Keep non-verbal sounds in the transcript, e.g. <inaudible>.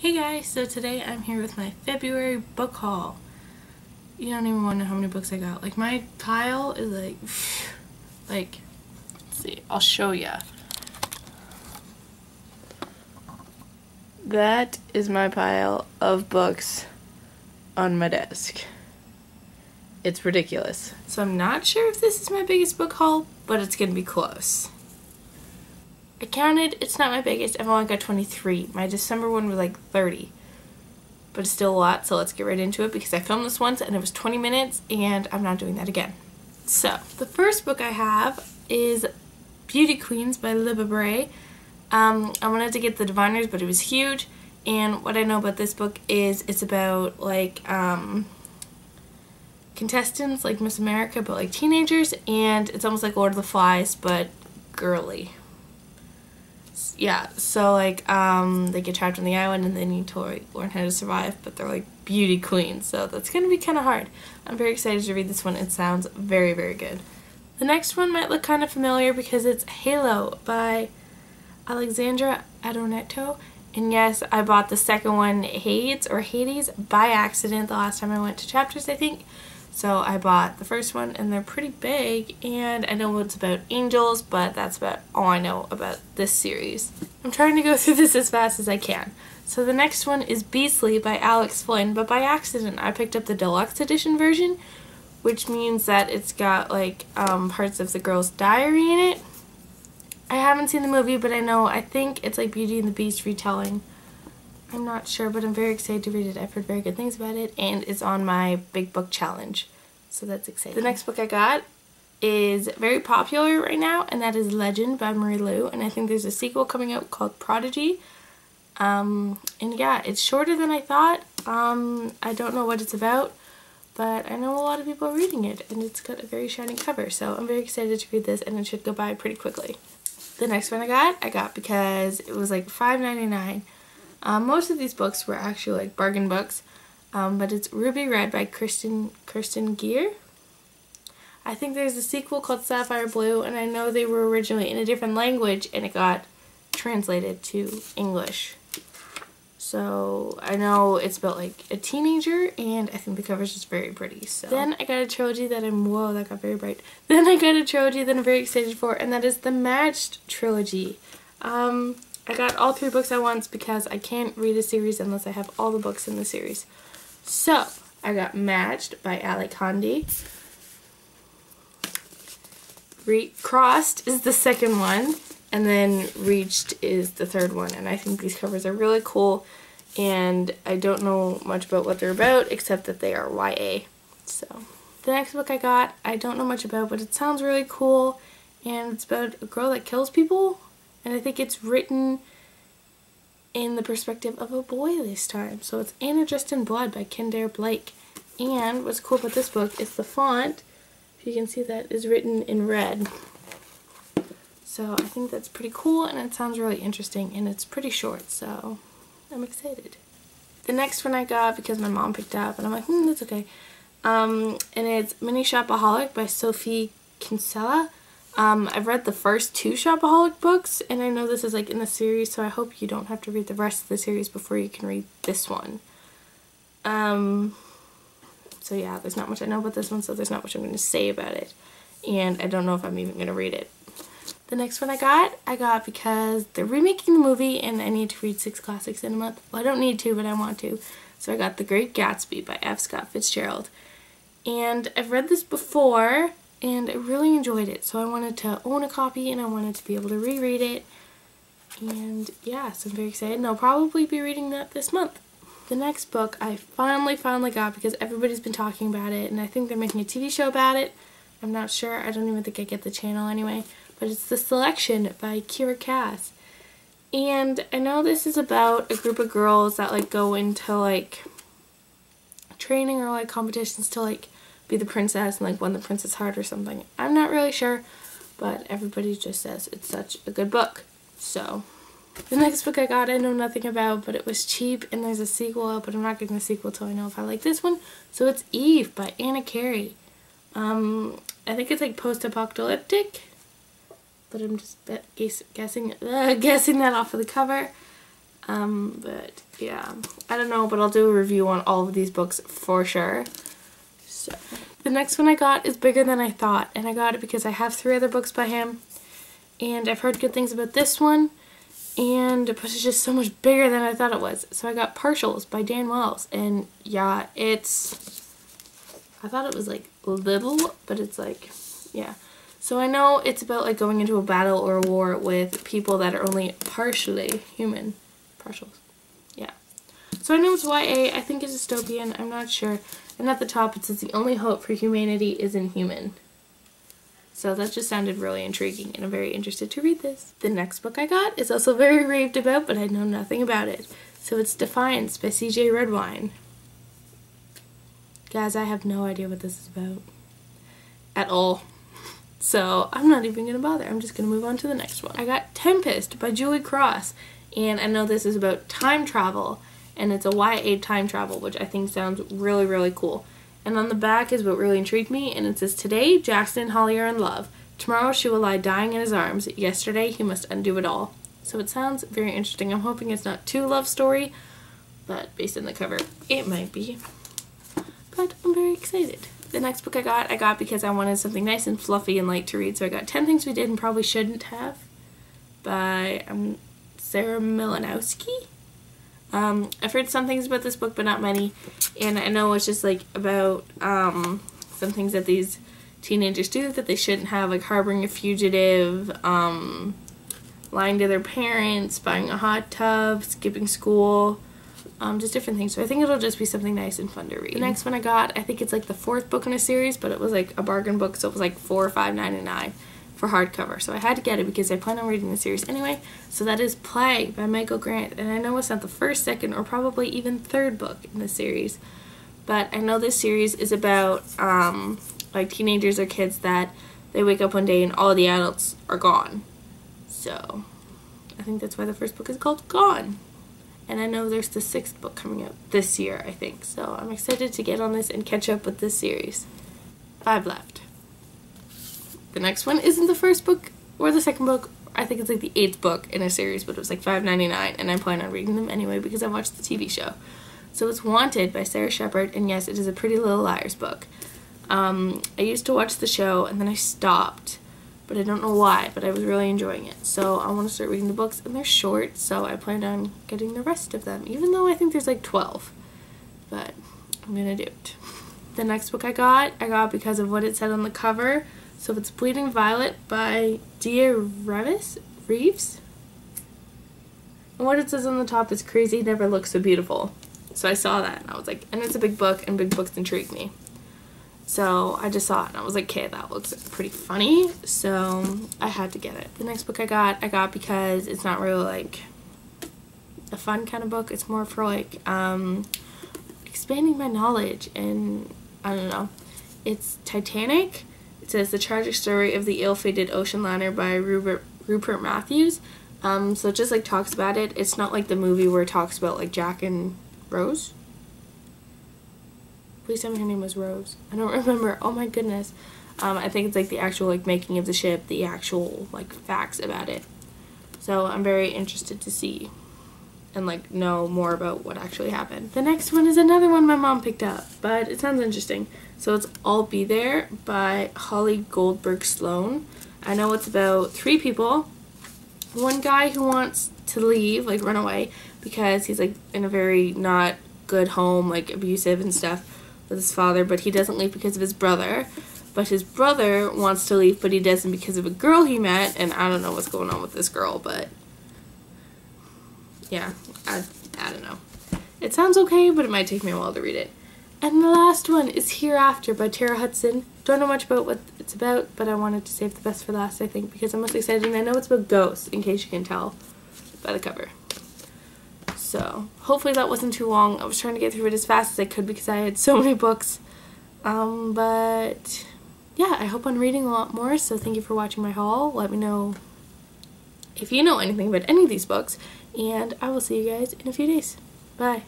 Hey guys, so today I'm here with my February book haul. You don't even want to know how many books I got. Like my pile is like, <sighs> like, let's see, I'll show ya. That is my pile of books on my desk. It's ridiculous. So I'm not sure if this is my biggest book haul, but it's gonna be close. I counted, it's not my biggest, I've only got 23. My December one was like 30. But it's still a lot, so let's get right into it because I filmed this once and it was 20 minutes and I'm not doing that again. So, the first book I have is Beauty Queens by Libba Bray. Um, I wanted to get The Diviners, but it was huge. And what I know about this book is it's about like um, contestants like Miss America, but like teenagers, and it's almost like Lord of the Flies, but girly yeah, so like um, they get trapped on the island and they need to like, learn how to survive, but they're like beauty queens, so that's gonna be kind of hard. I'm very excited to read this one. It sounds very very good. The next one might look kind of familiar because it's Halo by Alexandra Adornetto. And yes, I bought the second one, Hades or Hades, by accident the last time I went to chapters, I think. So I bought the first one and they're pretty big and I know it's about angels but that's about all I know about this series. I'm trying to go <laughs> through this as fast as I can. So the next one is Beastly by Alex Flinn but by accident I picked up the deluxe edition version which means that it's got like um, parts of the girl's diary in it. I haven't seen the movie but I know I think it's like Beauty and the Beast retelling I'm not sure, but I'm very excited to read it. I've heard very good things about it, and it's on my big book challenge. So that's exciting. The next book I got is very popular right now, and that is Legend by Marie Lu, and I think there's a sequel coming out called Prodigy. Um, and yeah, it's shorter than I thought. Um, I don't know what it's about, but I know a lot of people are reading it, and it's got a very shiny cover, so I'm very excited to read this, and it should go by pretty quickly. The next one I got, I got because it was like $5.99 um, most of these books were actually like bargain books, um, but it's Ruby Red by Kirsten, Kirsten Gier. I think there's a sequel called Sapphire Blue, and I know they were originally in a different language, and it got translated to English. So I know it's about like a teenager, and I think the cover's just very pretty. So then I got a trilogy that I'm whoa that got very bright. Then I got a trilogy that I'm very excited for, and that is the Matched trilogy. Um, I got all three books at once because I can't read a series unless I have all the books in the series. So, I got Matched by Ally Condie. Re Crossed is the second one, and then Reached is the third one. And I think these covers are really cool, and I don't know much about what they're about, except that they are YA. So, the next book I got, I don't know much about, but it sounds really cool, and it's about a girl that kills people and I think it's written in the perspective of a boy this time. So it's Anna Dressed in Blood by Kendare Blake. And what's cool about this book is the font, if you can see that, is written in red. So I think that's pretty cool and it sounds really interesting and it's pretty short, so I'm excited. The next one I got because my mom picked up and I'm like, hmm, that's okay. Um, and it's Mini Shopaholic by Sophie Kinsella. Um, I've read the first two Shopaholic books, and I know this is like in the series, so I hope you don't have to read the rest of the series before you can read this one. Um, so yeah, there's not much I know about this one, so there's not much I'm going to say about it. And I don't know if I'm even going to read it. The next one I got, I got because they're remaking the movie and I need to read six classics in a month. Well, I don't need to, but I want to. So I got The Great Gatsby by F. Scott Fitzgerald. And I've read this before, and I really enjoyed it. So I wanted to own a copy and I wanted to be able to reread it. And yeah, so I'm very excited and I'll probably be reading that this month. The next book I finally, finally got because everybody's been talking about it and I think they're making a TV show about it. I'm not sure. I don't even think I get the channel anyway. But it's The Selection by Kiera Cass. And I know this is about a group of girls that like go into like training or like competitions to like be the princess and like won the princess heart or something. I'm not really sure, but everybody just says it's such a good book. So, the next book I got I know nothing about, but it was cheap and there's a sequel but I'm not getting the sequel till I know if I like this one. So it's Eve by Anna Carey. Um, I think it's like post-apocalyptic, but I'm just guessing uh, <laughs> guessing that off of the cover. Um, but yeah, I don't know, but I'll do a review on all of these books for sure. So, the next one I got is bigger than I thought, and I got it because I have three other books by him, and I've heard good things about this one, and but it's just so much bigger than I thought it was. So I got Partials by Dan Wells, and yeah, it's, I thought it was like little, but it's like, yeah. So I know it's about like going into a battle or a war with people that are only partially human. Partials. Yeah. So I know it's YA. I think it's dystopian. I'm not sure. And at the top it says the only hope for humanity is in human. So that just sounded really intriguing and I'm very interested to read this. The next book I got is also very raved about but I know nothing about it. So it's Defiance by CJ Redwine. Guys, I have no idea what this is about. At all. So I'm not even going to bother. I'm just going to move on to the next one. I got Tempest by Julie Cross. And I know this is about time travel. And it's a YA time travel, which I think sounds really, really cool. And on the back is what really intrigued me, and it says, Today, Jackson and Holly are in love. Tomorrow, she will lie dying in his arms. Yesterday, he must undo it all. So it sounds very interesting. I'm hoping it's not too love story, but based on the cover, it might be. But I'm very excited. The next book I got, I got because I wanted something nice and fluffy and light to read. So I got 10 Things We Did and Probably Shouldn't Have by um, Sarah Mlynowski. Um, I've heard some things about this book, but not many. And I know it's just like about um, some things that these teenagers do that they shouldn't have, like harboring a fugitive, um, lying to their parents, buying a hot tub, skipping school, um, just different things. So I think it'll just be something nice and fun to read. The next one I got, I think it's like the fourth book in a series, but it was like a bargain book, so it was like four or five ninety nine for hardcover. So I had to get it because I plan on reading the series anyway. So that is Plague by Michael Grant. And I know it's not the first, second, or probably even third book in the series. But I know this series is about um, like teenagers or kids that they wake up one day and all the adults are gone. So I think that's why the first book is called Gone. And I know there's the sixth book coming out this year, I think. So I'm excited to get on this and catch up with this series. Five left. The next one isn't the first book or the second book. I think it's like the eighth book in a series, but it was like five ninety nine, and I plan on reading them anyway because I watched the TV show. So it's Wanted by Sara Shepard, and yes, it is a Pretty Little Liars book. Um, I used to watch the show, and then I stopped, but I don't know why, but I was really enjoying it. So I want to start reading the books, and they're short, so I plan on getting the rest of them, even though I think there's like 12. But I'm going to do it. The next book I got, I got because of what it said on the cover, so it's Bleeding Violet by Dia Revis? Reeves? And what it says on the top is Crazy Never Looks So Beautiful. So I saw that and I was like, and it's a big book and big books intrigue me. So I just saw it and I was like, okay, that looks pretty funny. So I had to get it. The next book I got, I got because it's not really like a fun kind of book. It's more for like um, expanding my knowledge and I don't know. It's Titanic it says The Tragic Story of the Ill-Fated Ocean Liner by Rupert, Rupert Matthews. Um, so it just like talks about it. It's not like the movie where it talks about like Jack and Rose. Please tell me her name was Rose. I don't <laughs> remember. Oh my goodness. Um, I think it's like the actual like making of the ship, the actual like facts about it. So I'm very interested to see and like know more about what actually happened. The next one is another one my mom picked up, but it sounds interesting. So it's I'll Be There by Holly Goldberg Sloan. I know it's about three people. One guy who wants to leave, like run away, because he's like in a very not good home, like abusive and stuff with his father, but he doesn't leave because of his brother. But his brother wants to leave, but he doesn't because of a girl he met, and I don't know what's going on with this girl, but yeah, I, I don't know. It sounds okay, but it might take me a while to read it. And the last one is Hereafter by Tara Hudson. Don't know much about what it's about, but I wanted to save the best for last, I think, because I'm most excited. And I know it's about ghosts, in case you can tell by the cover. So, hopefully that wasn't too long. I was trying to get through it as fast as I could because I had so <laughs> many books. Um, but, yeah, I hope I'm reading a lot more, so thank you for watching my haul. Let me know if you know anything about any of these books, and I will see you guys in a few days. Bye.